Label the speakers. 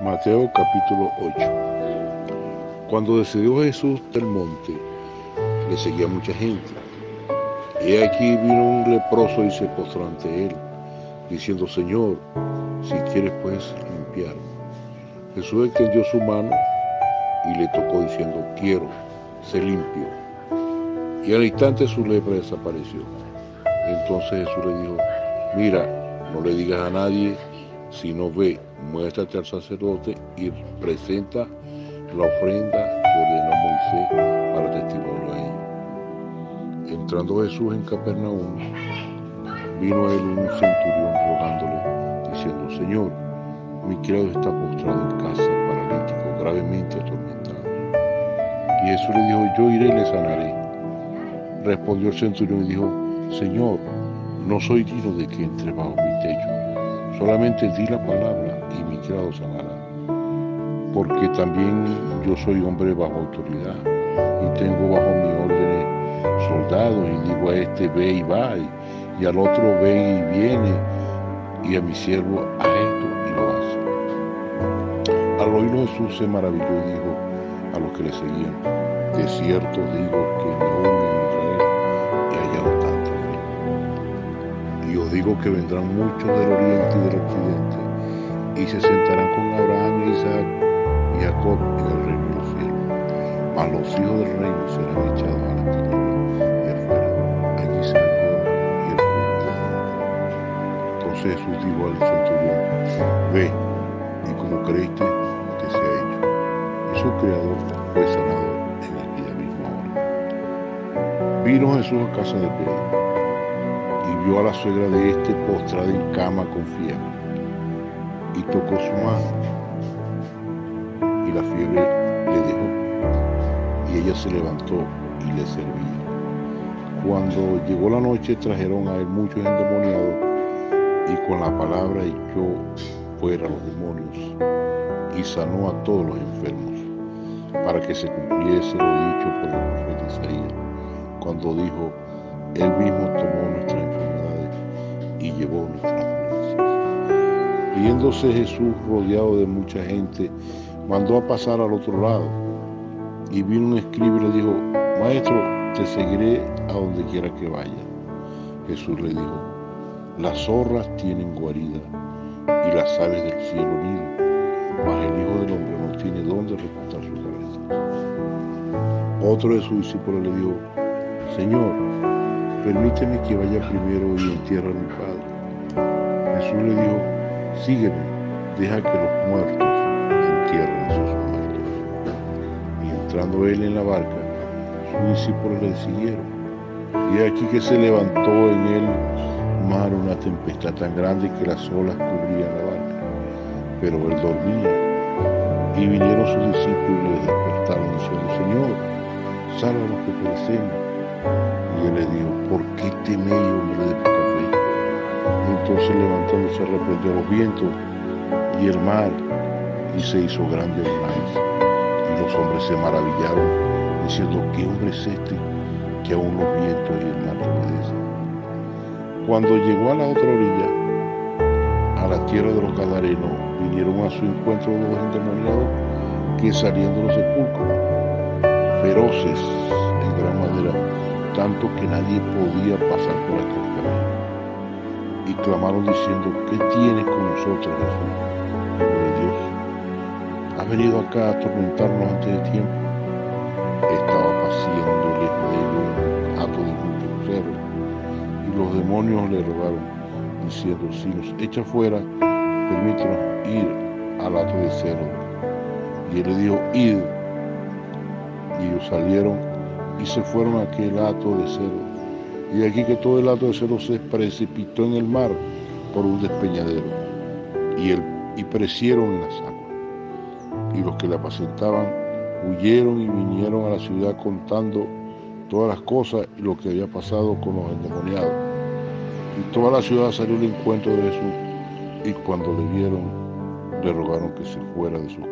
Speaker 1: Mateo capítulo 8. Cuando descendió Jesús del monte, le seguía mucha gente. Y aquí vino un leproso y se postró ante él, diciendo, Señor, si quieres puedes limpiar. Jesús extendió su mano y le tocó diciendo, quiero, se limpio. Y al instante su lepra desapareció. Entonces Jesús le dijo, mira, no le digas a nadie, sino ve, muéstrate al sacerdote y presenta la ofrenda que ordenó Moisés para testimonio a ellos. Entrando Jesús en Capernaum, vino a él un centurión rogándole, diciendo, Señor, mi criado está postrado en casa, paralítico, gravemente atormentado. Y Jesús le dijo, yo iré y le sanaré. Respondió el centurión y dijo, Señor, no soy digno de que entre bajo mi techo, solamente di la palabra y mi criado sanará. Porque también yo soy hombre bajo autoridad y tengo bajo mi orden soldados y digo a este ve y va y, al otro ve y viene y a mi siervo a esto y lo hace. Al oírlo Jesús se maravilló y dijo a los que le seguían, de cierto digo que no en que vendrán muchos del oriente y del occidente y se sentarán con Abraham, Isaac y Jacob en el reino de los cielos. Mas los hijos del reino serán echados a la tiniebla y afuera. Allí será y el. Entonces Jesús dijo al centurión, ve, y como creíste, te sea hecho. Y su criador fue sanado en aquella misma hora. Vino Jesús a casa de Pedro y vio a la suegra de este postrada en cama con fiebre y tocó su mano y la fiebre le dejó y ella se levantó y le servía. Cuando llegó la noche trajeron a él muchos endemoniados y con la palabra echó fuera los demonios y sanó a todos los enfermos para que se cumpliese lo dicho por el profeta Isaías cuando dijo, él mismo tomó y llevó nuestras Viéndose Jesús rodeado de mucha gente, mandó a pasar al otro lado. Y vino un escriba y le dijo, Maestro, te seguiré a donde quiera que vaya. Jesús le dijo, las zorras tienen guarida y las aves del cielo nido, mas el Hijo del Hombre no tiene dónde recostar su cabeza. Otro de sus discípulos le dijo, Señor, permíteme que vaya primero y entierre a mi Padre. Jesús le dijo, sígueme, deja que los muertos entierren a sus muertos. Y entrando él en la barca, sus discípulos le siguieron. Y aquí que se levantó en el mar una tempestad tan grande que las olas cubrían la barca, pero él dormía. Y vinieron sus discípulos y le despertaron diciendo, Señor, sálvanos que perecemos. Le dijo, ¿por qué teméis, hombre de poca fe? Entonces levantándose reprendió los vientos y el mar y se hizo grande el mar. Y los hombres se maravillaron diciendo, ¿qué hombre es este que aún los vientos y el mar obedecen? Cuando llegó a la otra orilla, a la tierra de los Gadarenos, vinieron a su encuentro dos endemoniados que salían de los sepulcros, feroces en gran manera, tanto que nadie podía pasar por aquel camino y clamaron diciendo, ¿qué tienes con nosotros, Jesús, Dios? ¿Has venido acá a atormentarnos antes de tiempo? Estaba paciendo lejos de un hato de y los demonios le rogaron, diciendo, si nos echa fuera, permítanos ir al hato de cerdos. Y él le dijo, id. Y ellos salieron y se fueron a aquel hato de cerdos y aquí que todo el hato de cero se precipitó en el mar por un despeñadero y, el, y en las aguas. Y los que la apacentaban huyeron y vinieron a la ciudad contando todas las cosas y lo que había pasado con los endemoniados. Y toda la ciudad salió al encuentro de Jesús y cuando le vieron le rogaron que se fuera de sus